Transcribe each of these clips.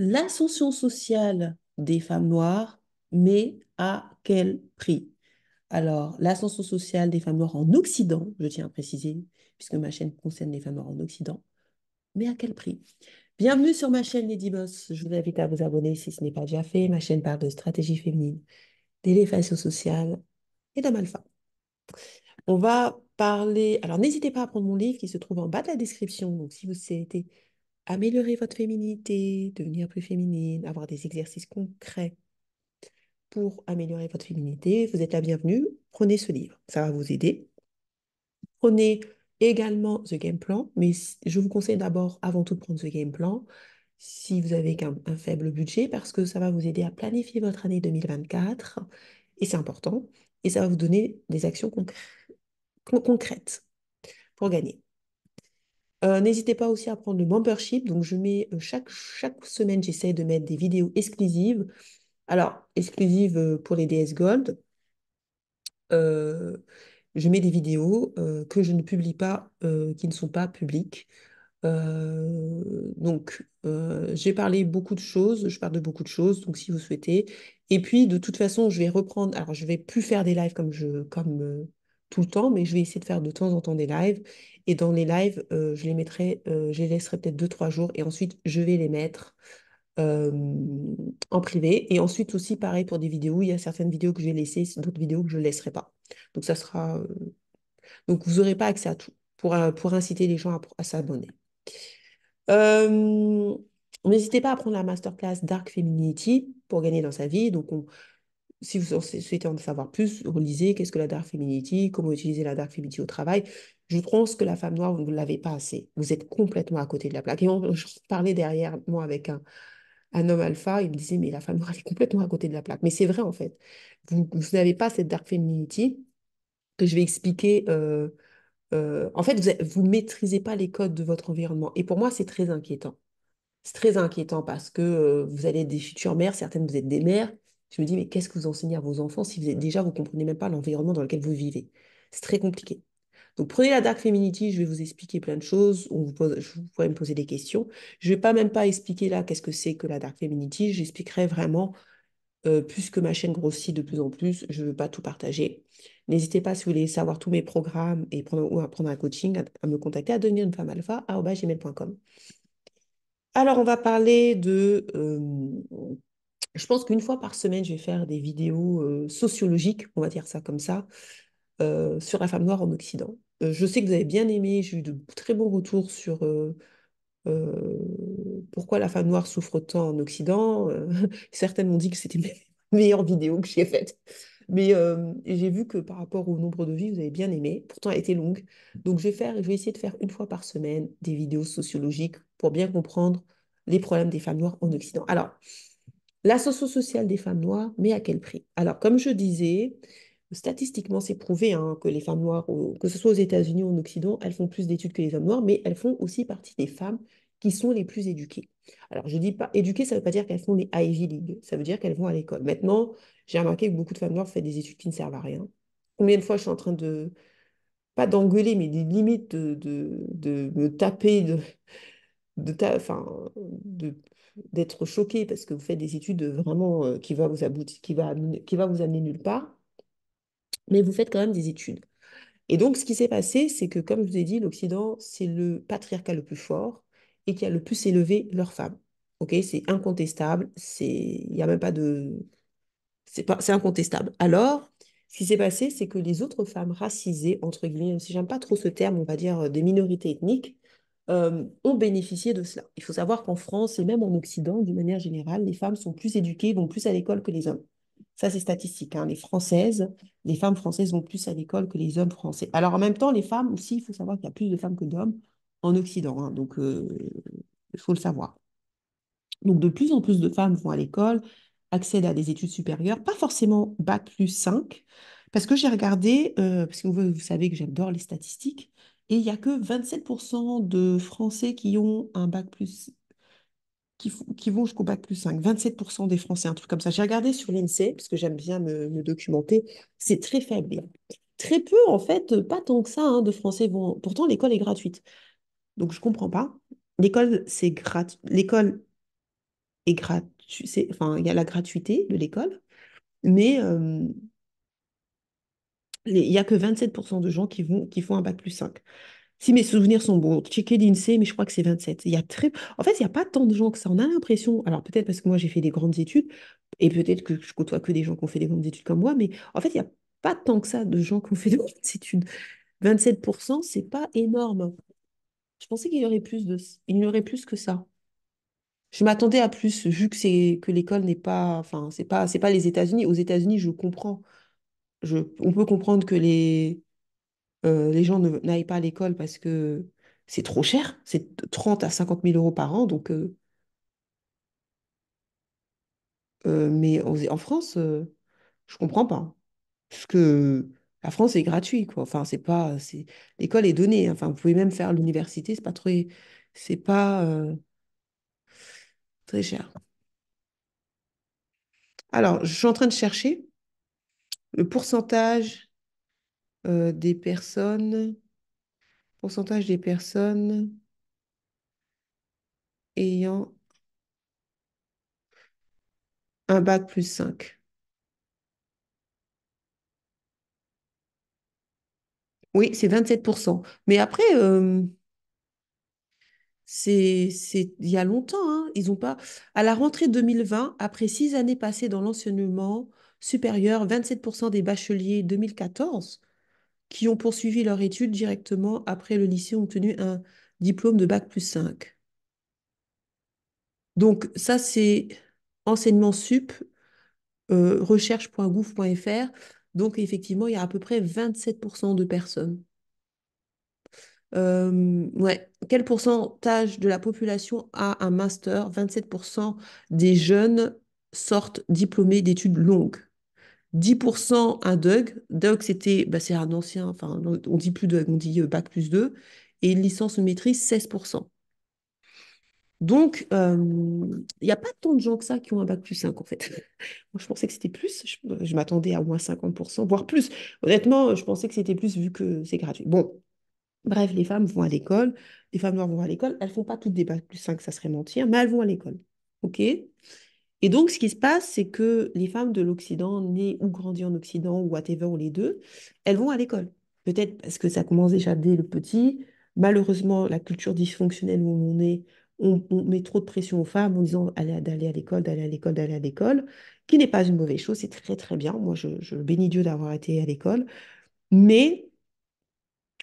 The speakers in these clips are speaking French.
l'ascension sociale des femmes noires, mais à quel prix? Alors, l'ascension sociale des femmes noires en Occident, je tiens à préciser, puisque ma chaîne concerne les femmes noires en Occident, mais à quel prix? Bienvenue sur ma chaîne Lady Boss. Je vous invite à vous abonner si ce n'est pas déjà fait. Ma chaîne parle de stratégie féminine, d'élévation sociale et alpha. On va parler. Alors, n'hésitez pas à prendre mon livre qui se trouve en bas de la description. Donc, si vous souhaitez améliorer votre féminité, devenir plus féminine, avoir des exercices concrets pour améliorer votre féminité, vous êtes la bienvenue. Prenez ce livre, ça va vous aider. Prenez également The Game Plan, mais je vous conseille d'abord, avant tout, de prendre The Game Plan si vous avez un, faible budget, parce que ça va vous aider à planifier votre année 2024, et c'est important, et ça va vous donner des actions concrètes pour gagner. Euh, n'hésitez pas aussi à prendre le membership. Donc, je mets euh, chaque, chaque semaine, j'essaie de mettre des vidéos exclusives. Alors, exclusives euh, pour les DS Gold. je mets des vidéos que je ne publie pas, qui ne sont pas publiques. donc, j'ai parlé beaucoup de choses, je parle de beaucoup de choses, donc si vous souhaitez. Et puis, de toute façon, je vais reprendre, alors je vais plus faire des lives comme, je, comme tout le temps, mais je vais essayer de faire de temps en temps des lives. Et dans les lives, euh, je les mettrai, euh, je les laisserai peut-être deux, trois jours et ensuite je vais les mettre euh, en privé. Et ensuite aussi, pareil pour des vidéos, il y a certaines vidéos que je vais laisser, d'autres vidéos que je ne laisserai pas. Donc ça sera. Donc vous n'aurez pas accès à tout pour, pour inciter les gens à, s'abonner. N'hésitez pas à prendre la masterclass Dark Femininity pour gagner dans sa vie. Donc on, si vous souhaitez en savoir plus, relisez qu'est-ce que la dark femininity, comment utiliser la dark femininity au travail. Je pense que la femme noire, vous ne l'avez pas assez. Vous êtes complètement à côté de la plaque. Et on, je parlais derrière moi avec un, homme alpha, il me disait, mais la femme noire, elle est complètement à côté de la plaque. Mais c'est vrai, en fait. Vous, n'avez pas cette dark femininity que je vais expliquer. Euh, euh, en fait, vous ne maîtrisez pas les codes de votre environnement. Et pour moi, c'est très inquiétant. C'est très inquiétant parce que euh, vous allez être des futures mères, certaines vous êtes des mères, je me dis, mais qu'est-ce que vous enseignez à vos enfants si déjà vous ne comprenez même pas l'environnement dans lequel vous vivez? C'est très compliqué. Donc prenez la Dark Femininity, je vais vous expliquer plein de choses, on vous, pose, pourrez me poser des questions. Je ne vais pas même pas expliquer là qu'est-ce que c'est que la Dark Femininity, j'expliquerai vraiment, euh, plus que ma chaîne grossit de plus en plus, je ne veux pas tout partager. N'hésitez pas si vous voulez savoir tous mes programmes et prendre, ou à prendre un coaching, à, me contacter à devenir une femme alpha à gmail.com. Alors, on va parler de euh, je pense qu'une fois par semaine, je vais faire des vidéos euh, sociologiques, on va dire ça comme ça, euh, sur la femme noire en Occident. Euh, je sais que vous avez bien aimé, j'ai eu de très bons retours sur pourquoi la femme noire souffre tant en Occident. certaines m'ont dit que c'était mes meilleures vidéos que j'ai faites. Mais j'ai vu que par rapport au nombre de vies, vous avez bien aimé. Pourtant, elle était longue. Donc, je vais, faire, je vais essayer de faire une fois par semaine des vidéos sociologiques pour bien comprendre les problèmes des femmes noires en Occident. Alors, L'ascension sociale des femmes noires, mais à quel prix? Alors, comme je disais, statistiquement, c'est prouvé hein, que les femmes noires, que ce soit aux États-Unis ou en Occident, elles font plus d'études que les hommes noirs, mais elles font aussi partie des femmes qui sont les plus éduquées. Alors, je dis pas éduquées, ça ne veut pas dire qu'elles font les Ivy League, ça veut dire qu'elles vont à l'école. Maintenant, j'ai remarqué que beaucoup de femmes noires font des études qui ne servent à rien. Combien de fois je suis en train de, pas d'engueuler, mais des limites de, me taper, de, de d'être choqué parce que vous faites des études vraiment euh, qui va vous aboutir, qui va vous amener nulle part, mais vous faites quand même des études. Et donc, ce qui s'est passé, c'est que, comme je vous ai dit, l'Occident, c'est le patriarcat le plus fort et qui a le plus élevé leurs femmes. Ok, c'est incontestable, c'est, il n'y a même pas de, c'est pas, incontestable. Alors, ce qui s'est passé, c'est que les autres femmes racisées, entre guillemets, si j'aime pas trop ce terme, on va dire euh, des minorités ethniques, euh, ont bénéficié de cela. Il faut savoir qu'en France et même en Occident, d'une manière générale, les femmes sont plus éduquées, vont plus à l'école que les hommes. Ça, c'est statistique. Hein. Les Françaises, les femmes françaises vont plus à l'école que les hommes français. Alors, en même temps, les femmes aussi, il faut savoir qu'il y a plus de femmes que d'hommes en Occident. Hein. Donc, euh, il faut le savoir. Donc, de plus en plus de femmes vont à l'école, accèdent à des études supérieures, pas forcément bac plus 5, parce que j'ai regardé, euh, parce que vous savez que j'adore les statistiques, et il n'y a que 27% de Français qui ont un bac plus, qui, vont jusqu'au bac plus 5. 27% des Français, un truc comme ça. J'ai regardé sur l'INSEE, parce que j'aime bien me, documenter. C'est très faible. Très peu, en fait, pas tant que ça, hein, de Français vont. Pourtant, l'école est gratuite. Donc, je ne comprends pas. L'école, c'est gratuit. L'école est gratuit, c'est, enfin, il y a la gratuité de l'école, mais euh, il n'y a que 27% de gens qui vont, qui font un bac plus 5. Si mes souvenirs sont bons, checker l'INSEE, mais je crois que c'est 27. Il y a très... En fait, il n'y a pas tant de gens que ça. On a l'impression, alors peut-être parce que moi j'ai fait des grandes études, et peut-être que je côtoie que des gens qui ont fait des grandes études comme moi, mais en fait, il n'y a pas tant que ça de gens qui ont fait des grandes études. 27%, c'est pas énorme. Je pensais qu'il y aurait plus de... il y aurait plus que ça. Je m'attendais à plus, vu que que l'école n'est pas, enfin, c'est pas, pas les États-Unis. Aux États-Unis, je comprends. On peut comprendre que les, euh, les gens n'aillent pas à l'école parce que c'est trop cher. C'est 30 à 50 000 euros par an. Euh, euh, mais en, France, euh, je comprends pas. Parce que la France est gratuit, quoi. Enfin, c'est l'école est donnée. Enfin, vous pouvez même faire l'université, c'est pas pas très cher. Alors, je suis en train de chercher le pourcentage euh, des personnes, pourcentage des personnes ayant un bac plus 5. Oui, c'est 27%. Mais après, euh, c'est, il y a longtemps, hein. Ils ont pas... À la rentrée 2020, après six années passées dans l'enseignement supérieur, 27% des bacheliers 2014 qui ont poursuivi leur étude directement après le lycée ont obtenu un diplôme de bac plus 5. Donc ça, c'est enseignement sup euh, recherche.gouv.fr. Donc, effectivement, il y a à peu près 27% de personnes. Euh, ouais. Quel pourcentage de la population a un master? 27% des jeunes sortent diplômés d'études longues. 10% un DUG. DUG, c'était, bah, c'est un ancien, enfin, on dit plus DUG, on dit euh, bac plus 2. Et une licence maîtrise, 16%. Donc, euh, il n'y a pas tant de gens que ça qui ont un bac plus 5, en fait. Moi, je pensais que c'était plus. Je, je m'attendais à au moins 50%, voire plus. Honnêtement, je pensais que c'était plus vu que c'est gratuit. Bon, bref, les femmes vont à l'école. Les femmes noires vont à l'école. Elles font pas toutes des bacs plus 5, ça serait mentir, mais elles vont à l'école. OK? Et donc, ce qui se passe, c'est que les femmes de l'Occident, nées ou grandies en Occident, ou whatever, ou les deux, elles vont à l'école. Peut-être parce que ça commence déjà dès le petit. Malheureusement, la culture dysfonctionnelle où on est, on, met trop de pression aux femmes en disant d'aller à l'école, d'aller à l'école, d'aller à l'école, qui n'est pas une mauvaise chose, c'est très très bien. Moi, je, je bénis Dieu d'avoir été à l'école. Mais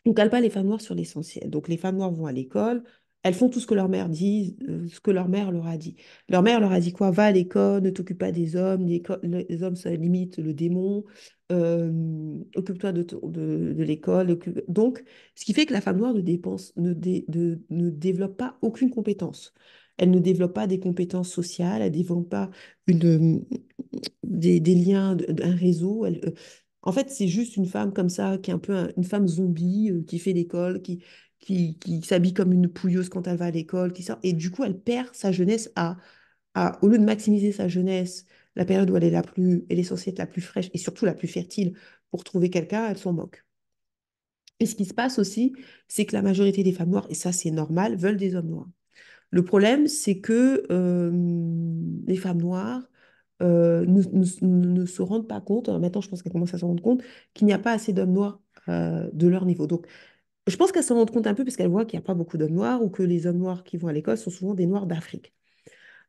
on ne cale pas les femmes noires sur l'essentiel. Donc, les femmes noires vont à l'école, elles font tout ce que leur mère dit, euh, ce que leur mère leur a dit. Leur mère leur a dit quoi? Va à l'école, ne t'occupe pas des hommes, les, hommes, ça limite le démon, euh, occupe-toi de, de, l'école. Donc, ce qui fait que la femme noire ne, dépense, ne, dé- ne développe pas aucune compétence. Elle ne développe pas des compétences sociales, elle ne développe pas une, des, des liens, un réseau. Euh, en fait, c'est juste une femme comme ça, qui est un peu un- une femme zombie, euh, qui fait l'école, qui, qui, s'habille comme une pouilleuse quand elle va à l'école, qui sort. Et du coup, elle perd sa jeunesse à, à, au lieu de maximiser sa jeunesse, la période où elle est la plus, elle est censée être la plus fraîche et surtout la plus fertile pour trouver quelqu'un, elle s'en moque. Et ce qui se passe aussi, c'est que la majorité des femmes noires, et ça c'est normal, veulent des hommes noirs. Le problème, c'est que euh, les femmes noires euh, ne, se rendent pas compte, euh, maintenant je pense qu'elles commencent à se rendre compte, qu'il n'y a pas assez d'hommes noirs euh, de leur niveau. Donc, je pense qu'elles s'en rendent compte un peu parce qu'elles voient qu'il n'y a pas beaucoup d'hommes noirs ou que les hommes noirs qui vont à l'école sont souvent des noirs d'Afrique.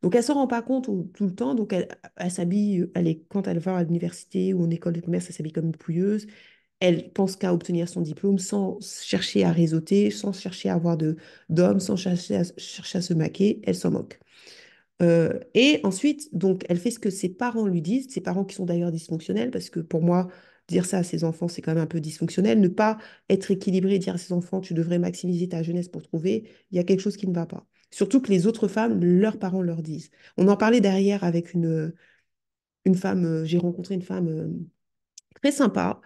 Donc, elle s'en rend pas compte au- tout le temps. Donc, elle, elle s'habille, elle est, quand elle va à l'université ou en école de commerce, elle s'habille comme une pouilleuse. Elle pense qu'à obtenir son diplôme sans chercher à réseauter, sans chercher à avoir de d'hommes, sans chercher à, chercher à se maquer. Elle s'en moque. Euh, et ensuite, donc, elle fait ce que ses parents lui disent, ses parents qui sont d'ailleurs dysfonctionnels, parce que pour moi, dire ça à ses enfants, c'est quand même un peu dysfonctionnel. Ne pas être équilibré, dire à ses enfants, tu devrais maximiser ta jeunesse pour trouver, il y a quelque chose qui ne va pas. Surtout que les autres femmes, leurs parents leur disent. On en parlait derrière avec une, une femme, euh, j'ai rencontré une femme euh, très sympa,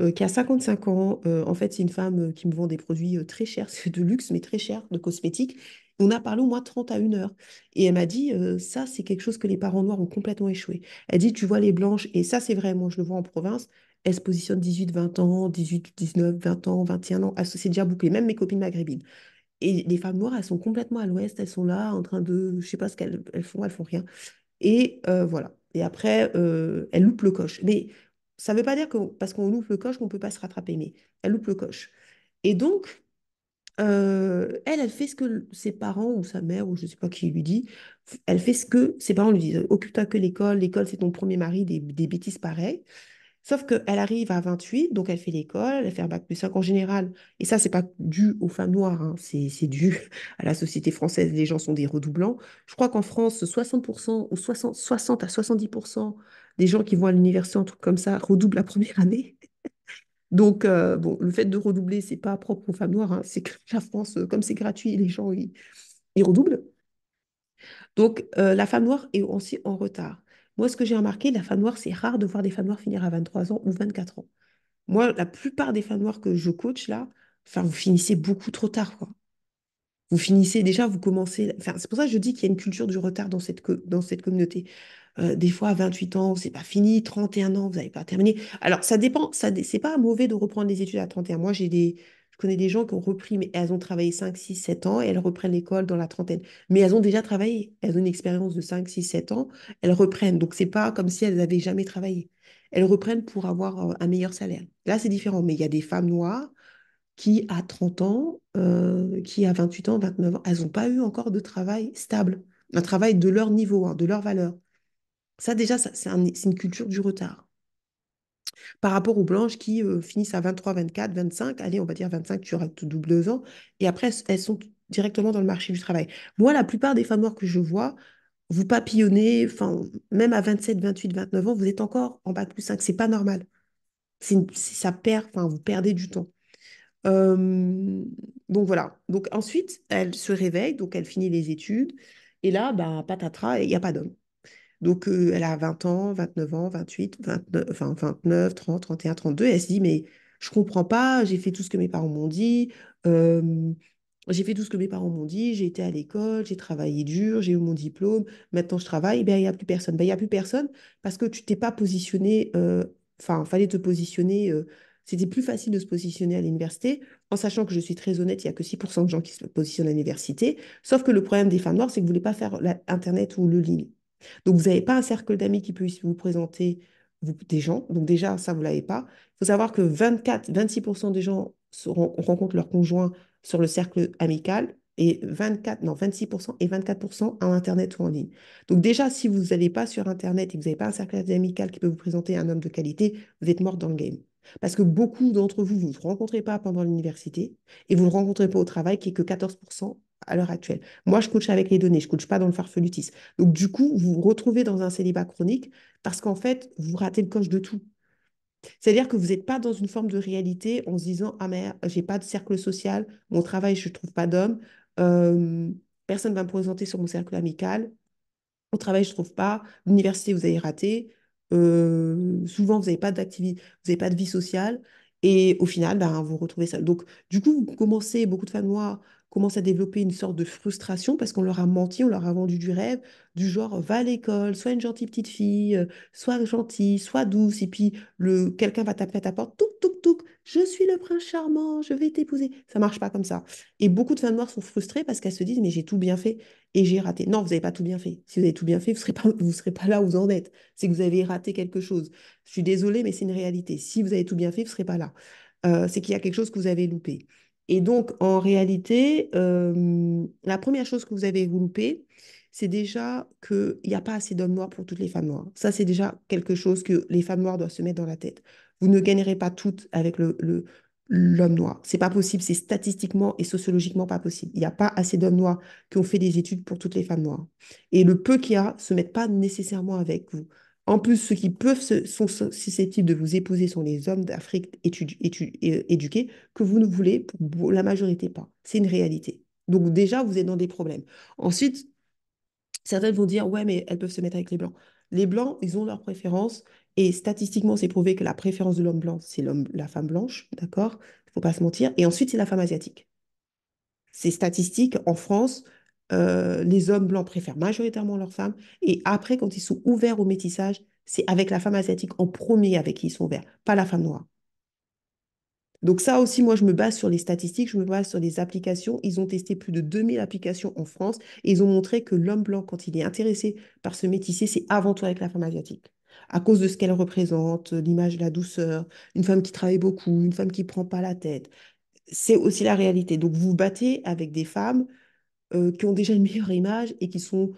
euh, qui a 55 ans. En fait, c'est une femme qui me vend des produits très chers, de luxe, mais très chers, de cosmétiques. On a parlé au moins 30 à une heure. Et elle m'a dit, ça, c'est quelque chose que les parents noirs ont complètement échoué. Elle dit, tu vois les blanches, et ça, c'est vrai, moi, je le vois en province, elles se positionnent 18, 20 ans, 18, 19, 20 ans, 21 ans. C'est déjà bouclé, même mes copines maghrébines. Et les femmes noires, elles sont complètement à l'ouest, elles sont là en train de, je sais pas ce qu'elles elles font, elles font rien. Et euh, voilà. Et après, euh, elles loupent le coche. Mais ça ne veut pas dire que parce qu'on loupe le coche qu'on ne peut pas se rattraper, mais elles loupent le coche. Et donc, euh, elle, elle fait ce que ses parents ou sa mère ou je ne sais pas qui lui dit, elle fait ce que ses parents lui disent. Occupe-toi que l'école, l'école c'est ton premier mari, des, des bêtises pareilles. Sauf qu'elle arrive à 28, donc elle fait l'école, elle fait un bac plus 5 en général. Et ça, c'est pas dû aux femmes noires, hein, c'est dû à la société française. Les gens sont des redoublants. Je crois qu'en France, 60% ou 60, 60 à 70% des gens qui vont à l'université, un truc comme ça, redoublent la première année. Donc, euh, bon, le fait de redoubler, c'est pas propre aux femmes noires. hein, c'est que la France, euh, comme c'est gratuit, les gens, ils, ils redoublent. Donc, euh, la femme noire est aussi en retard. Moi, ce que j'ai remarqué, la femme noire, c'est rare de voir des femmes noires finir à 23 ans ou 24 ans. Moi, la plupart des femmes noires que je coach là, enfin, vous finissez beaucoup trop tard. Vous finissez déjà, vous commencez. Enfin, c'est pour ça que je dis qu'il y a une culture du retard dans cette, dans communauté. Euh, des fois, à 28 ans, c'est pas fini, 31 ans, vous n'avez pas terminé. Alors, ça dépend, ça, c'est pas mauvais de reprendre les études à 31. Moi, j'ai des, connais des gens qui ont repris, mais elles ont travaillé 5 6 7 ans et elles reprennent l'école dans la trentaine. Mais elles ont déjà travaillé. Elles ont une expérience de 5 6 7 ans, elles reprennent. Donc, c'est pas comme si elles n'avaient jamais travaillé. Elles reprennent pour avoir euh, un meilleur salaire. Là, c'est différent. Mais il y a des femmes noires qui, à 30 ans, euh, qui, à 28 ans, 29 ans, elles n'ont pas eu encore de travail stable, un travail de leur niveau, hein, de leur valeur. Ça, déjà, c'est une culture du retard. Par rapport aux blanches qui euh, finissent à 23, 24, 25, allez, on va dire 25, tu auras tout double deux ans, et après, elles sont directement dans le marché du travail. Moi, la plupart des femmes noires que je vois, vous papillonnez, même à 27, 28, 29 ans, vous êtes encore en bac plus 5, c'est pas normal. Ça perd, enfin, vous perdez du temps. Donc voilà. Donc ensuite, elle se réveille, donc elle finit les études, et là, bah, patatras, il n'y a pas d'homme. Donc, euh, elle a 20 ans, 29 ans, 28, 29, enfin, 29, 30, 31, 32. Et elle se dit, mais je comprends pas, j'ai fait tout ce que mes parents m'ont dit. euh, j'ai fait tout ce que mes parents m'ont dit. J'ai été à l'école, j'ai travaillé dur, j'ai eu mon diplôme. Maintenant, je travaille. Ben, il n'y a plus personne. Ben, il n'y a plus personne parce que tu t'es pas positionné. euh, Enfin, fallait te positionner. euh, c'était plus facile de se positionner à l'université, en sachant que je suis très honnête, il n'y a que 6% de gens qui se positionnent à l'université. Sauf que le problème des femmes noires, c'est que vous ne voulez pas faire la- Internet ou le ligne. Donc, vous n'avez pas un cercle d'amis qui puisse vous présenter des gens. Donc, déjà, ça, vous ne l'avez pas. Il faut savoir que 24, 26% des gens rencontrent leur conjoint sur le cercle amical et 24, non, 26% et 24% en Internet ou en ligne. Donc, déjà, si vous n'allez pas sur Internet et que vous n'avez pas un cercle amical qui peut vous présenter un homme de qualité, vous êtes mort dans le game. Parce que beaucoup d'entre vous, vous ne vous rencontrez pas pendant l'université et vous ne le rencontrez pas au travail, qui est que 14% à l'heure actuelle. Moi, je coach avec les données, je ne coach pas dans le farfelutisme. Donc, du coup, vous vous retrouvez dans un célibat chronique parce qu'en fait, vous ratez le coche de tout. C'est-à-dire que vous n'êtes pas dans une forme de réalité en se disant, ah mais j'ai pas de cercle social, mon travail, je ne trouve pas d'homme, euh, personne ne va me présenter sur mon cercle amical, au travail, je ne trouve pas, l'université, vous avez raté, euh, souvent, vous n'avez pas d'activité, vous n'avez pas de vie sociale, et au final, ben, vous vous retrouvez seul. Donc, du coup, vous commencez, beaucoup de femmes noires commencent à développer une sorte de frustration parce qu'on leur a menti, on leur a vendu du rêve, du genre, va à l'école, sois une gentille petite fille, euh, sois gentille, sois douce, et puis le, quelqu'un va taper à ta porte, touc, touc, touc, je suis le prince charmant, je vais t'épouser. Ça marche pas comme ça. Et beaucoup de femmes noires sont frustrées parce qu'elles se disent, mais j'ai tout bien fait et j'ai raté. Non, vous n'avez pas tout bien fait. Si vous avez tout bien fait, vous ne serez pas, serez pas là où vous en êtes. C'est que vous avez raté quelque chose. Je suis désolée, mais c'est une réalité. Si vous avez tout bien fait, vous ne serez pas là. Euh, c'est qu'il y a quelque chose que vous avez loupé. Et donc, en réalité, euh, la première chose que vous avez loupé, c'est déjà qu'il n'y a pas assez d'hommes noirs pour toutes les femmes noires. Ça, c'est déjà quelque chose que les femmes noires doivent se mettre dans la tête. Vous ne gagnerez pas toutes avec le, le- l'homme noir. C'est pas possible, c'est statistiquement et sociologiquement pas possible. Il n'y a pas assez d'hommes noirs qui ont fait des études pour toutes les femmes noires. Et le peu qu'il y a se mettent pas nécessairement avec vous. En plus, ceux qui peuvent se- sont susceptibles de vous épouser sont les hommes d'Afrique éduqués que vous ne voulez pour la majorité pas. C'est une réalité. Donc déjà, vous êtes dans des problèmes. Ensuite, certaines vont dire, ouais, mais elles peuvent se mettre avec les blancs. Les blancs, ils ont leurs préférences et statistiquement, c'est prouvé que la préférence de l'homme blanc, c'est l'homme, la femme blanche, d'accord? Il ne faut pas se mentir. Et ensuite, c'est la femme asiatique. C'est statistique. En France, euh, les hommes blancs préfèrent majoritairement leurs femmes. Et après, quand ils sont ouverts au métissage, c'est avec la femme asiatique en premier avec qui ils sont ouverts, pas la femme noire. Donc ça aussi, moi, je me base sur les statistiques, je me base sur les applications. Ils ont testé plus de 2000 applications en France et ils ont montré que l'homme blanc, quand il est intéressé par se métisser, c'est avant tout avec la femme asiatique. À cause de ce qu'elle représente, l'image de la douceur, une femme qui travaille beaucoup, une femme qui prend pas la tête. C'est aussi la réalité. Donc vous vous battez avec des femmes euh, qui ont déjà une meilleure image et qui sont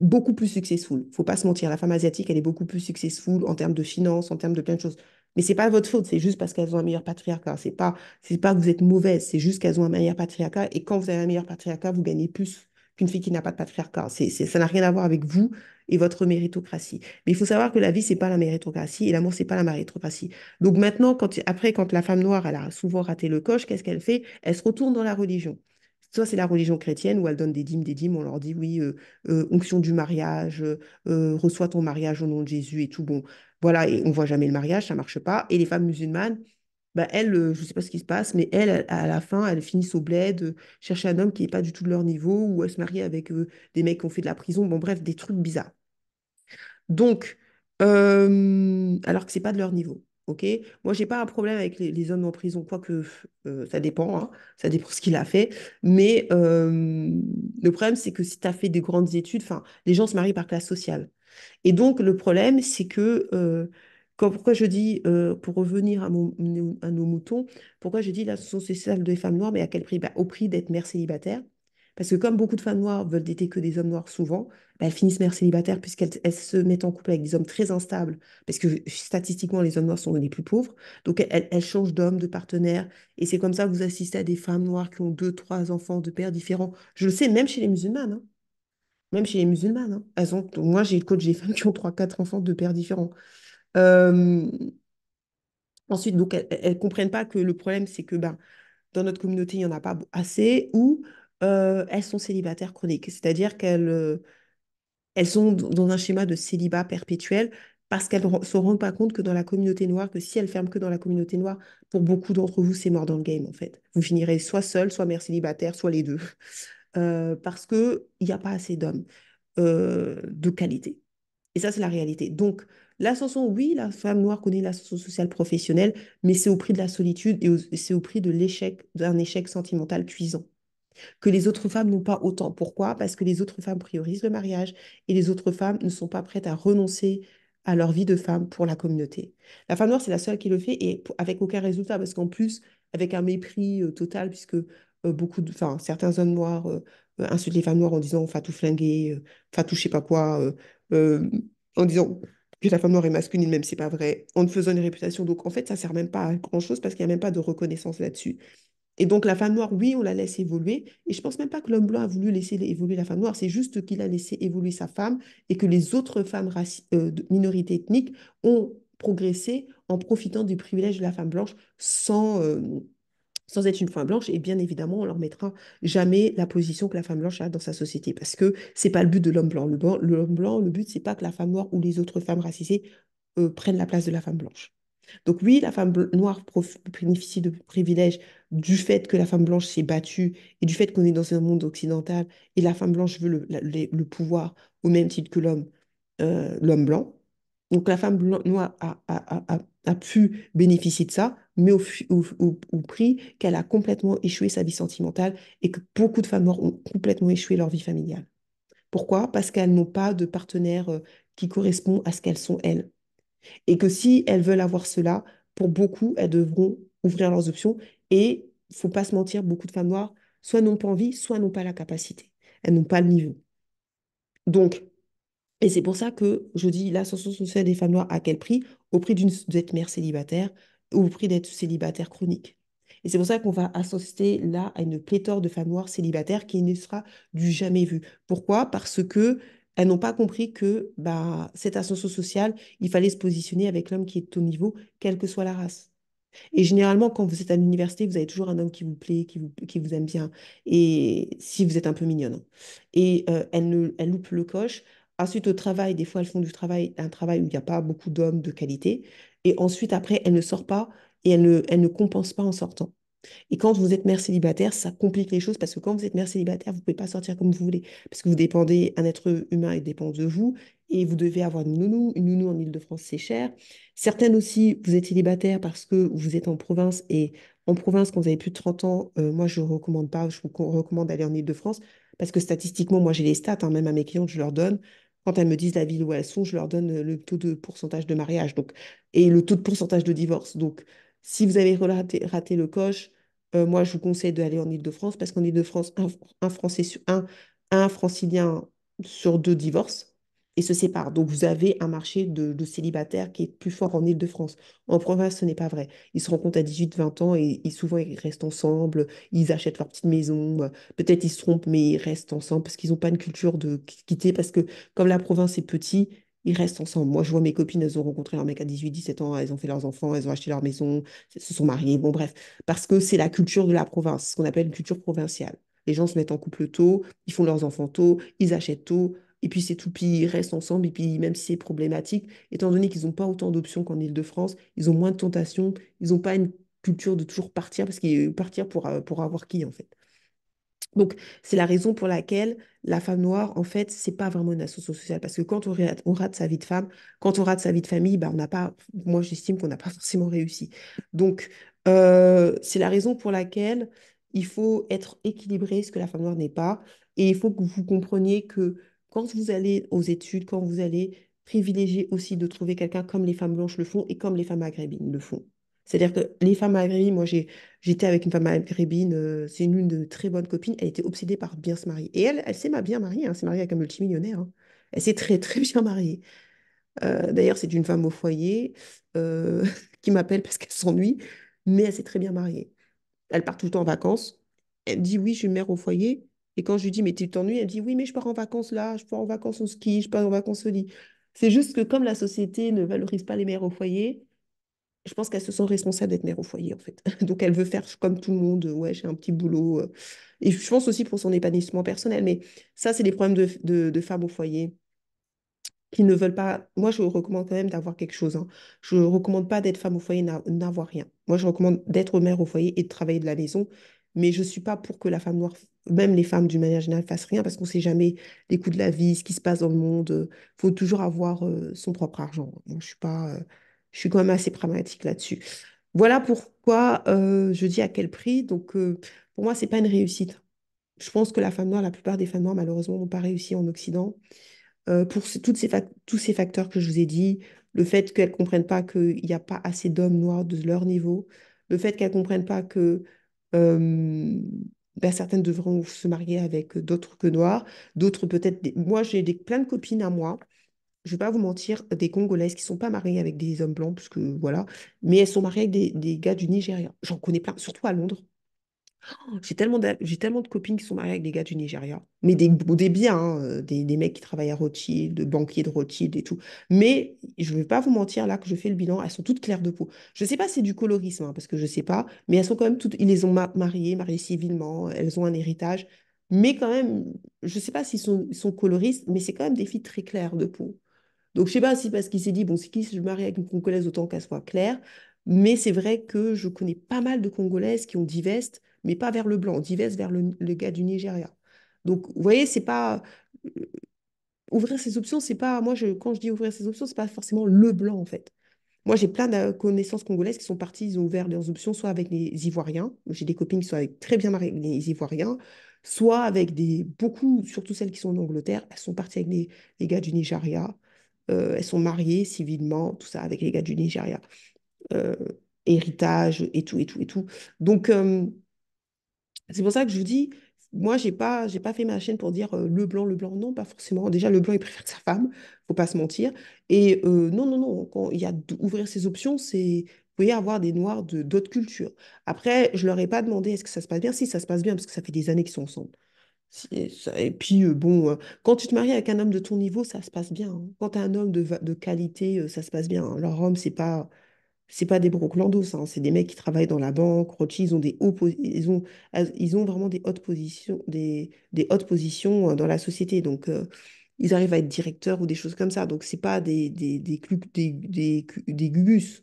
beaucoup plus successful. Faut pas se mentir, la femme asiatique, elle est beaucoup plus successful en termes de finances, en termes de plein de choses. Mais c'est pas votre faute, c'est juste parce qu'elles ont un meilleur patriarcat. C'est pas, c'est pas que vous êtes mauvaise, c'est juste qu'elles ont un meilleur patriarcat. Et quand vous avez un meilleur patriarcat, vous gagnez plus qu'une fille qui n'a pas de patriarcat. Ça n'a rien à voir avec vous et votre méritocratie. Mais il faut savoir que la vie, c'est pas la méritocratie et l'amour, c'est pas la méritocratie. Donc maintenant, après, quand la femme noire, elle a souvent raté le coche, qu'est-ce qu'elle fait? Elle se retourne dans la religion. Soit c'est la religion chrétienne où elle donne des dîmes, des dîmes, on leur dit oui, euh, euh, onction du mariage, euh, reçois ton mariage au nom de Jésus et tout. Bon, voilà, et on voit jamais le mariage, ça marche pas. Et les femmes musulmanes, bah, elles, je ne sais pas ce qui se passe, mais elles, à la fin, elles finissent au bled, euh, chercher un homme qui n'est pas du tout de leur niveau, ou elles se marient avec des mecs qui ont fait de la prison. Bon, bref, des trucs bizarres. Donc, alors que c'est pas de leur niveau. OK? Moi, j'ai pas un problème avec les, hommes en prison, quoique euh, ça dépend, hein, ça dépend ce qu'il a fait. Mais euh, le problème, c'est que si tu as fait des grandes études, enfin, les gens se marient par classe sociale. Et donc, le problème, c'est que, euh, pourquoi je dis, pour revenir à, nos moutons, pourquoi je dis l'association sociale des femmes noires, mais à quel prix? Bah, au prix d'être mère célibataire. Parce que comme beaucoup de femmes noires veulent dater que des hommes noirs souvent, bah, elles finissent mères célibataires puisqu'elles elles se mettent en couple avec des hommes très instables, parce que statistiquement, les hommes noirs sont les plus pauvres. Donc, elles, changent d'homme, de partenaire. Et c'est comme ça que vous assistez à des femmes noires qui ont deux, trois enfants de pères différents. Je le sais, même chez les musulmanes. hein. Même chez les musulmanes. hein. Elles ont, moi, j'ai coach des femmes qui ont trois, quatre enfants de pères différents. Ensuite, donc, elles ne comprennent pas que le problème, c'est que ben, dans notre communauté, il n'y en a pas assez, ou euh, elles sont célibataires chroniques. C'est-à-dire qu'elles euh, elles sont dans un schéma de célibat perpétuel parce qu'elles ne se rendent pas compte que dans la communauté noire, que si elles ferment que dans la communauté noire, pour beaucoup d'entre vous, c'est mort dans le game, en fait. Vous finirez soit seul, soit mère célibataire, soit les deux. Euh, parce qu'il n'y a pas assez d'hommes de qualité. Et ça, c'est la réalité. Donc, l'ascension, oui, la femme noire connaît l'ascension sociale professionnelle, mais c'est au prix de la solitude et c'est au prix de l'échec, d'un échec sentimental cuisant que les autres femmes n'ont pas autant. Pourquoi? Parce que les autres femmes priorisent le mariage et les autres femmes ne sont pas prêtes à renoncer à leur vie de femme pour la communauté. La femme noire, c'est la seule qui le fait et avec aucun résultat, parce qu'en plus, avec un mépris total, puisque beaucoup de, certains hommes noirs euh, insultent les femmes noires en disant Fatou flingué, euh, Fatou je sais pas quoi, en disant que la femme noire est masculine, même si c'est pas vrai, en faisant une réputation. Donc en fait, ça sert même pas à grand-chose parce qu'il n'y a même pas de reconnaissance là-dessus. Et donc, la femme noire, oui, on la laisse évoluer. Et je pense même pas que l'homme blanc a voulu laisser évoluer la femme noire. C'est juste qu'il a laissé évoluer sa femme et que les autres femmes euh, de minorités ethniques ont progressé en profitant du privilège de la femme blanche sans, euh, être une femme blanche. Et bien évidemment, on leur mettra jamais la position que la femme blanche a dans sa société parce que c'est pas le but de l'homme blanc. Le blanc, l'homme blanc, le but, c'est pas que la femme noire ou les autres femmes racisées euh, prennent la place de la femme blanche. Donc oui, la femme noire bénéficie de privilèges du fait que la femme blanche s'est battue et du fait qu'on est dans un monde occidental et la femme blanche veut le, pouvoir au même titre que l'homme euh, blanc. Donc la femme noire a, pu bénéficier de ça, mais au- au prix qu'elle a complètement échoué sa vie sentimentale et que beaucoup de femmes noires ont complètement échoué leur vie familiale. Pourquoi? Parce qu'elles n'ont pas de partenaire euh, qui correspond à ce qu'elles sont elles. Et que si elles veulent avoir cela, pour beaucoup, elles devront ouvrir leurs options. Et faut pas se mentir, beaucoup de femmes noires, soit n'ont pas envie, soit n'ont pas la capacité. Elles n'ont pas le niveau. Donc, et c'est pour ça que je dis l'ascension sociale des femmes noires à quel prix? Au prix d'être mère célibataire ou au prix d'être célibataire chronique. Et c'est pour ça qu'on va assister là à une pléthore de femmes noires célibataires qui ne sera du jamais vu. Pourquoi? Parce que elles n'ont pas compris que bah, cette ascension sociale, il fallait se positionner avec l'homme qui est au niveau, quelle que soit la race. Et généralement, quand vous êtes à l'université, vous avez toujours un homme qui vous plaît, qui vous, qui vous aime bien. Et si vous êtes un peu mignonne. Et euh, elles, ne, le coche. Ensuite, au travail, des fois, elles font du travail, un travail où il n'y a pas beaucoup d'hommes de qualité. Et ensuite, après, elles ne sortent pas et elles ne, elles ne compensent pas en sortant. Et quand vous êtes mère célibataire, ça complique les choses parce que quand vous êtes mère célibataire, vous ne pouvez pas sortir comme vous voulez. Parce que vous dépendez, un être humain dépend de vous et vous devez avoir une nounou. Une nounou en Ile-de-France, c'est cher. Certaines aussi, vous êtes célibataire parce que vous êtes en province et en province, quand vous avez plus de 30 ans, euh, moi, je ne recommande pas, je vous recommande d'aller en Ile-de-France parce que statistiquement, moi, j'ai les stats, hein, même à mes clients, je leur donne. Quand elles me disent la ville où elles sont, je leur donne le taux de pourcentage de mariage donc, et le taux de pourcentage de divorce. Donc, si vous avez raté le coche, euh, moi, je vous conseille d'aller en Ile-de-France parce qu'en Ile-de-France, un, Français sur un, un francilien sur deux divorce et se séparent. Donc, vous avez un marché de, célibataires qui est plus fort en Ile-de-France. En province, ce n'est pas vrai. Ils se rencontrent à 18-20 ans et, souvent, ils restent ensemble, ils achètent leur petite maison. Peut-être ils se trompent, mais ils restent ensemble parce qu'ils n'ont pas une culture de quitter. Parce que comme la province est petite, ils restent ensemble. Moi, je vois mes copines, elles ont rencontré leur mec à 18-17 ans, elles ont fait leurs enfants, elles ont acheté leur maison, se sont mariées, bon bref, parce que c'est la culture de la province, ce qu'on appelle culture provinciale. Les gens se mettent en couple tôt, ils font leurs enfants tôt, ils achètent tôt, et puis c'est tout, puis ils restent ensemble, et puis même si c'est problématique, étant donné qu'ils n'ont pas autant d'options qu'en Ile-de-France, ils ont moins de tentations, ils n'ont pas une culture de toujours partir, parce qu'ils partir euh, pour avoir qui en fait. Donc, c'est la raison pour laquelle la femme noire, en fait, c'est pas vraiment une association sociale. Parce que quand on rate, on rate, sa vie de femme, quand on rate sa vie de famille, bah, on n'a pas, moi, j'estime qu'on n'a pas forcément réussi. Donc, euh, c'est la raison pour laquelle il faut être équilibré, ce que la femme noire n'est pas. Et il faut que vous compreniez que quand vous allez aux études, quand vous allez privilégier aussi de trouver quelqu'un comme les femmes blanches le font et comme les femmes maghrébines le font. C'est-à-dire que les femmes maghrébines, moi j'étais avec une femme maghrébine, euh, c'est une, de très bonnes copines, elle était obsédée par bien se marier. Et elle, elle s'est bien mariée, hein, s'est mariée avec un multimillionnaire. Hein. Elle s'est très très bien mariée. Euh, d'ailleurs, c'est une femme au foyer euh, qui m'appelle parce qu'elle s'ennuie, mais elle s'est très bien mariée. Elle part tout le temps en vacances. Elle dit oui, je suis mère au foyer. Et quand je lui dis mais tu t'ennuies, elle dit oui, mais je pars en vacances là, je pars en vacances au ski, je pars en vacances au lit. C'est juste que comme la société ne valorise pas les mères au foyer, je pense qu'elle se sent responsable d'être mère au foyer, en fait. Donc, elle veut faire comme tout le monde. Ouais, j'ai un petit boulot. Euh. Et je pense aussi pour son épanouissement personnel. Mais ça, c'est des problèmes de, de, femmes au foyer qui ne veulent pas. Moi, je recommande quand même d'avoir quelque chose. Hein. Je ne recommande pas d'être femme au foyer, n'avoir rien. Moi, je recommande d'être mère au foyer et de travailler de la maison. Mais je ne suis pas pour que la femme noire, même les femmes d'une manière générale, fassent rien parce qu'on ne sait jamais les coups de la vie, ce qui se passe dans le monde. Il faut toujours avoir euh, son propre argent. Je ne suis pas. Je suis quand même assez pragmatique là-dessus. Voilà pourquoi euh, je dis à quel prix. Donc, euh, pour moi, ce n'est pas une réussite. Je pense que la femme noire, la plupart des femmes noires, malheureusement, n'ont pas réussi en Occident. Euh, pour toutes ces tous ces facteurs que je vous ai dit, le fait qu'elles ne comprennent pas qu'il n'y a pas assez d'hommes noirs de leur niveau, le fait qu'elles ne comprennent pas que ben, certaines devront se marier avec d'autres que noirs, d'autres peut-être... Moi, j'ai plein de copines à moi je vais pas vous mentir, des Congolaises qui sont pas mariées avec des hommes blancs, voilà, mais elles sont mariées avec des, gars du Nigeria. J'en connais plein, surtout à Londres. J'ai tellement, de, tellement de copines qui sont mariées avec des gars du Nigeria, mais des, des biens, hein, euh, des, mecs qui travaillent à Rothschild, de banquiers de Rothschild et tout. Mais je ne vais pas vous mentir, là que je fais le bilan, elles sont toutes claires de peau. Je ne sais pas si c'est du colorisme, hein, parce que je ne sais pas, mais elles sont quand même toutes, ils les ont mariées, mariées civilement, elles ont un héritage. Mais quand même, je ne sais pas s'ils sont, sont coloristes, mais c'est quand même des filles très claires de peau. Donc, je sais pas si parce qu'il s'est dit, bon, c'est qui si je marie avec une Congolaise, autant qu'elle soit claire. Mais c'est vrai que je connais pas mal de Congolaises qui ont divest, mais pas vers le blanc, divest vers le, gars du Nigeria. Donc, vous voyez, c'est pas. Euh, ouvrir ses options, c'est pas. Moi, je, quand je dis ouvrir ses options, c'est pas forcément le blanc, en fait. Moi, j'ai plein de connaissances congolaises qui sont parties, ils ont ouvert leurs options, soit avec les Ivoiriens. J'ai des copines qui sont avec, très bien mariées avec les Ivoiriens, soit avec des. Beaucoup, surtout celles qui sont en Angleterre, elles sont parties avec les, les gars du Nigeria. Euh, elles sont mariées civilement, tout ça, avec les gars du Nigeria. Euh, héritage et tout, et tout, et tout. Donc, euh, c'est pour ça que je vous dis, moi, je n'ai pas, j'ai pas fait ma chaîne pour dire le blanc, le blanc. Non, pas forcément. Déjà, le blanc, il préfère sa femme, faut pas se mentir. Et non, non, non, quand il y a d'ouvrir ses options, c'est vous pouvez avoir des noirs de d'autres cultures. Après, je leur ai pas demandé est-ce que ça se passe bien? Si, ça se passe bien, parce que ça fait des années qu'ils sont ensemble. Et puis, bon, euh, quand tu te maries avec un homme de ton niveau, ça se passe bien. hein. Quand tu as un homme de, de qualité, ça se passe bien. hein. Leur homme, c'est pas, c'est pas des broclandos, hein. C'est des mecs qui travaillent dans la banque. Rothschild, ils ont des hauts, ils ont, ils ont vraiment des hautes positions, des, des hautes positions dans la société. Donc, ils arrivent à être directeurs ou des choses comme ça. Donc, c'est pas des, des, des, des, des, des gugus.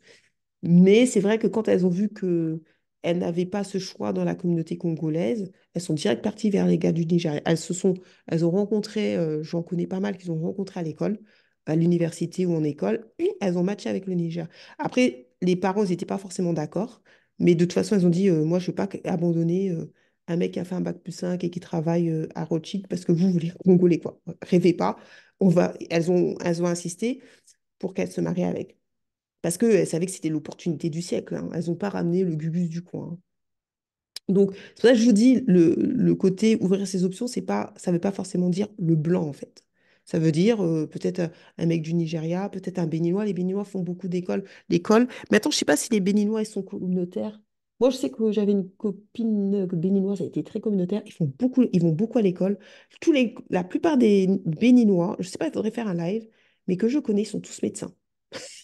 Mais c'est vrai que quand elles ont vu que elles n'avaient pas ce choix dans la communauté congolaise. Elles sont direct parties vers les gars du Nigeria. Elles se sont, elles ont rencontré, euh, j'en connais pas mal, qu'ils ont rencontré à l'école, à l'université ou en école, elles ont matché avec le Niger. Après, les parents n'étaient pas forcément d'accord, mais de toute façon, elles ont dit, euh, moi, je ne vais pas abandonner euh, un mec qui a fait un bac plus 5 et qui travaille à Rothschild parce que vous voulez Congolais, quoi. Rêvez pas. Elles, ont, elles ont insisté pour qu'elles se marient avec. Parce qu'elles savaient que c'était l'opportunité du siècle. hein. Elles n'ont pas ramené le gugus du coin. hein. Donc, ça je vous dis, le, côté ouvrir ses options, c'est pas, ça ne veut pas forcément dire le blanc, en fait. Ça veut dire euh, peut-être euh, un mec du Nigeria, peut-être un Béninois. Les Béninois font beaucoup d'écoles. d'écoles. Maintenant, je ne sais pas si les Béninois ils sont communautaires. Moi, je sais que j'avais une copine béninoise, elle était très communautaire. Ils font beaucoup, ils vont beaucoup à l'école. Tous les, la plupart des Béninois, je ne sais pas, il faudrait faire un live, mais que je connais, sont tous médecins.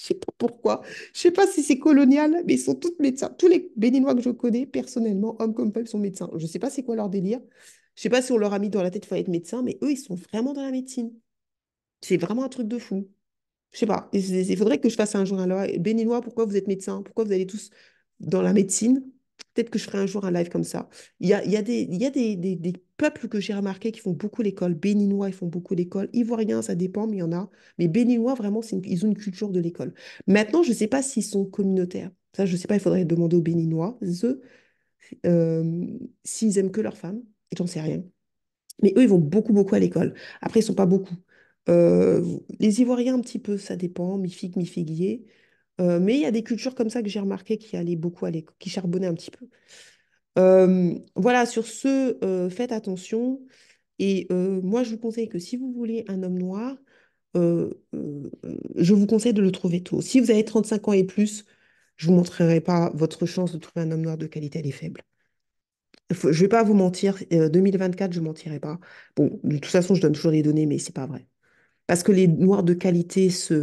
Je sais pas pourquoi. Je sais pas si c'est colonial, mais ils sont tous médecins. Tous les Béninois que je connais, personnellement, hommes comme femmes, sont médecins. Je sais pas c'est quoi leur délire. Je sais pas si on leur a mis dans la tête qu'il faut être médecin, mais eux, ils sont vraiment dans la médecine. C'est vraiment un truc de fou. Je sais pas. Il faudrait que je fasse un jour un. Béninois, pourquoi vous êtes médecin? Pourquoi vous allez tous dans la médecine? Peut-être que je ferai un jour un live comme ça. Il y a, il y a des, il y a des, des- peuples que j'ai remarqué qui font beaucoup l'école. Béninois, ils font beaucoup l'école. Ivoiriens, ça dépend, mais il y en a. Mais Béninois, vraiment, c'est ils ont une culture de l'école. Maintenant, je ne sais pas s'ils sont communautaires. Ça, je ne sais pas, il faudrait demander aux Béninois, eux, euh, s'ils aiment que leurs femmes. J'en sais rien. Mais eux, ils vont beaucoup, beaucoup à l'école. Après, ils ne sont pas beaucoup. Euh, les Ivoiriens, un petit peu, ça dépend, mi-figue. Euh, mais il y a des cultures comme ça que j'ai remarqué qui allaient beaucoup à l'école, qui charbonnaient un petit peu. Euh, voilà, sur ce, euh, faites attention. Et moi, je vous conseille que si vous voulez un homme noir, je vous conseille de le trouver tôt. Si vous avez 35 ans et plus, je ne vous montrerai pas votre chance de trouver un homme noir de qualité, elle est faible. Je ne vais pas vous mentir, euh, 2024, je ne mentirai pas. Bon, de toute façon, je donne toujours des données, mais c'est pas vrai. Parce que les noirs de qualité se,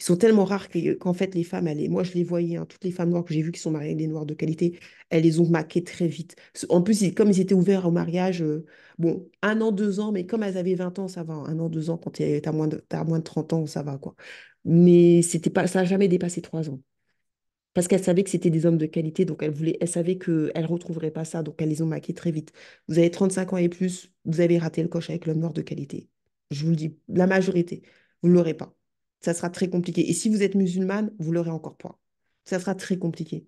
ils sont tellement rares que- qu'en fait, les femmes, moi, je les voyais, hein, toutes les femmes noires que j'ai vues qui sont mariées avec des noirs de qualité, elles les ont maquées très vite. En plus, comme ils étaient ouverts au mariage, euh, bon, un an, deux ans, mais comme elles avaient 20 ans, ça va. Un an, deux ans, quand tu as moins t'as moins de 30 ans, ça va. Mais ça n'a jamais dépassé trois ans. Parce qu'elles savaient que c'était des hommes de qualité, donc elles voulaient, elles savaient qu'elles ne retrouveraient pas ça, donc elles les ont maqués très vite. Vous avez 35 ans et plus, vous avez raté le coche avec l'homme noir de qualité. Je vous le dis, la majorité, vous ne l'aurez pas. Ça sera très compliqué. Et si vous êtes musulmane, vous l'aurez encore pas. Ça sera très compliqué.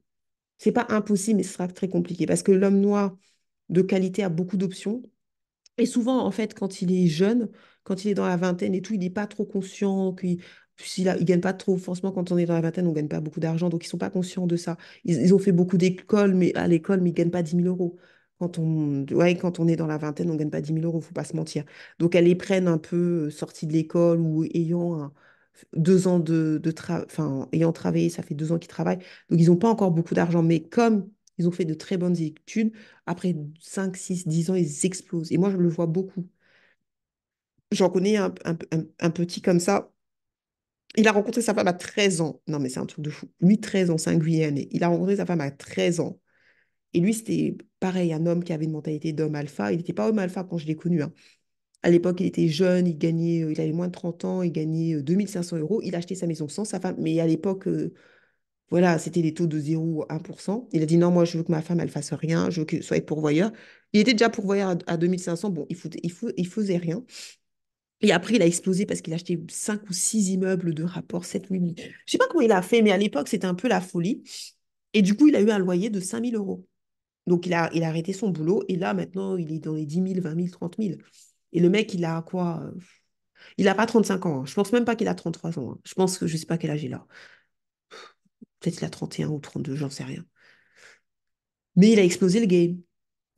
C'est pas impossible, mais ce sera très compliqué. Parce que l'homme noir de qualité a beaucoup d'options. Et souvent, en fait, quand il est jeune, quand il est dans la vingtaine et tout, il n'est pas trop conscient il ne gagne pas trop. Forcément, quand on est dans la vingtaine, on ne gagne pas beaucoup d'argent. Donc, ils ne sont pas conscients de ça. Ils, ont fait beaucoup d'écoles, mais à l'école, mais ils ne gagnent pas dix mille euros. Quand on, ouais, quand on est dans la vingtaine, on ne gagne pas dix mille euros, il ne faut pas se mentir. Donc, elles les prennent un peu euh, sorties de l'école ou ayant un- deux ans de, de travail, enfin, ayant travaillé, ça fait deux ans qu'ils travaillent. Donc, ils n'ont pas encore beaucoup d'argent. Mais comme ils ont fait de très bonnes études, après 5 6 10 ans, ils explosent. Et moi, je le vois beaucoup. J'en connais un, un- petit comme ça. Il a rencontré sa femme à 13 ans. Non, mais c'est un truc de fou. Lui, 13 ans, c'est un Guyanais. Il a rencontré sa femme à 13 ans. Et lui, c'était pareil, un homme qui avait une mentalité d'homme alpha. Il n'était pas homme alpha quand je l'ai connu. hein. À l'époque, il était jeune, il gagnait, euh, il avait moins de 30 ans, il gagnait euh, 2500 euros. Il a acheté sa maison sans sa femme. Mais à l'époque, euh, voilà, c'était des taux de 0 à 1%. Il a dit non, moi, je veux que ma femme, elle fasse rien. Je veux qu'elle soit pourvoyeur. Il était déjà pourvoyeur à, à 2500. Bon, il foutait- il il faisait rien. Et après, il a explosé parce qu'il a acheté 5 ou 6 immeubles de rapport 7 8 000. Je sais pas comment il a fait, mais à l'époque, c'était un peu la folie. Et du coup, il a eu un loyer de 5 000 euros. Donc, il a, il a arrêté son boulot. Et là, maintenant, il est dans les 10 000, 20 000, 30 000. Et le mec, il a quoi euh, Il n'a pas 35 ans. hein. Je pense même pas qu'il a 33 ans. hein. Je pense que je sais pas quel âge il a. Peut-être qu'il a 31 ou 32, j'en sais rien. Mais il a explosé le game.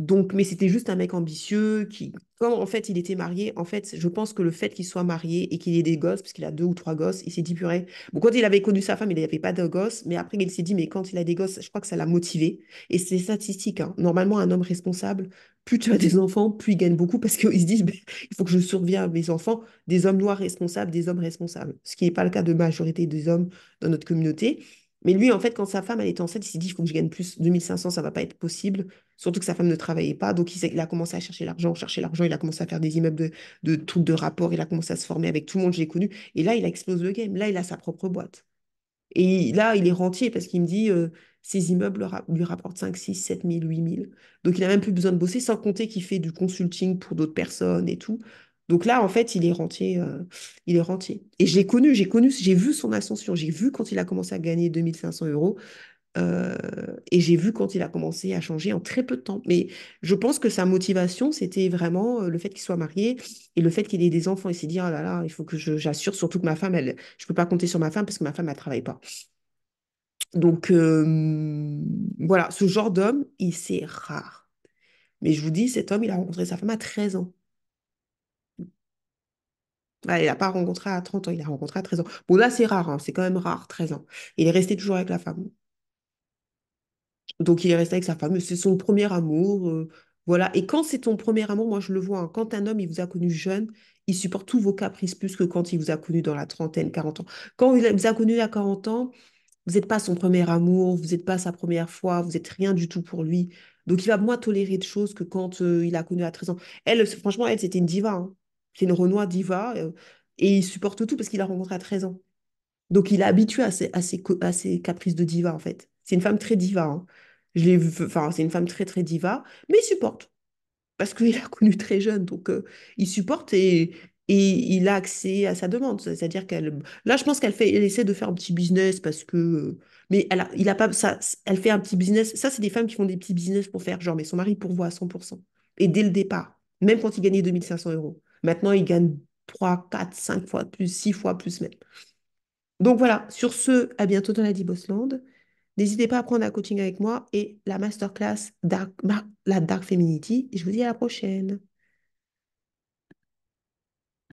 Donc, mais c'était juste un mec ambitieux qui, comme en fait il était marié, en fait, je pense que le fait qu'il soit marié et qu'il ait des gosses, parce qu'il a deux ou trois gosses, il s'est dit purée. Bon, quand il avait connu sa femme, il n'avait pas de gosses, mais après il s'est dit, mais quand il a des gosses, je crois que ça l'a motivé. Et c'est statistique, hein. Normalement, un homme responsable, plus tu as des enfants, plus il gagne beaucoup parce qu'ils se disent, il faut que je survienne à mes enfants, des hommes noirs responsables, des hommes responsables. Ce qui n'est pas le cas de majorité des hommes dans notre communauté. Mais lui, en fait, quand sa femme elle était enceinte, il s'est dit, il faut que je gagne plus. 2500, ça va pas être possible. Surtout que sa femme ne travaillait pas. Donc, il, a commencé à chercher l'argent, chercher l'argent. Il a commencé à faire des immeubles de, de trucs de rapport. Il a commencé à se former avec tout le monde, j'ai connu. Et là, il a explosé le game. Là, il a sa propre boîte. Et là, il est rentier parce qu'il me dit, euh, ses immeubles lui rapportent 5 6 7 000, 8 000. Donc, il n'a même plus besoin de bosser, sans compter qu'il fait du consulting pour d'autres personnes et tout. Donc là, en fait, il est rentier. euh, il est rentier. Et je connu, j'ai connu, j'ai vu son ascension. J'ai vu quand il a commencé à gagner 2500 euros. euh, et j'ai vu quand il a commencé à changer en très peu de temps. Mais je pense que sa motivation, c'était vraiment euh, le fait qu'il soit marié et le fait qu'il ait des enfants. Il s'est dit, oh là là, il faut que j'assure, surtout que ma femme, je ne peux pas compter sur ma femme parce que ma femme, elle ne travaille pas. Donc, voilà, ce genre d'homme, il c'est rare. Mais je vous dis, cet homme, il a rencontré sa femme à 13 ans. Ah, il n'a pas rencontré à 30 ans, il a rencontré à 13 ans. Bon, là, c'est rare, hein, c'est quand même rare, 13 ans. Il est resté toujours avec la femme. Donc, il est resté avec sa femme. C'est son premier amour. euh, voilà. Et quand c'est ton premier amour, moi, je le vois. hein, quand un homme, il vous a connu jeune, il supporte tous vos caprices plus que quand il vous a connu dans la trentaine, 40 ans. Quand il vous a connu à 40 ans, vous n'êtes pas son premier amour, vous n'êtes pas sa première fois, vous n'êtes rien du tout pour lui. Donc, il va moins tolérer de choses que quand euh, il a connu à 13 ans. Elle, franchement, elle, c'était une diva. hein. C'est une Renoir diva. euh, et il supporte tout parce qu'il a rencontré à 13 ans. Donc, il est habitué à ses, caprices de diva, en fait. C'est une femme très diva. hein. Enfin, c'est une femme très, très diva, mais il supporte parce qu'il a connu très jeune. Donc, euh, il supporte et, il a accès à sa demande. C'est-à-dire qu'elle. Là, je pense qu'elle essaie de faire un petit business parce que. Mais elle il a pas, ça, elle fait un petit business. Ça, c'est des femmes qui font des petits business pour faire genre, mais son mari pourvoit à 100%. Et dès le départ, même quand il gagnait 2500 euros. Maintenant, il gagne 3 4 5 fois plus, 6 fois plus même. Donc voilà, sur ce, à bientôt dans la Bossland. N'hésitez pas à prendre un coaching avec moi et la masterclass Dark, la Dark Femininity. Je vous dis à la prochaine.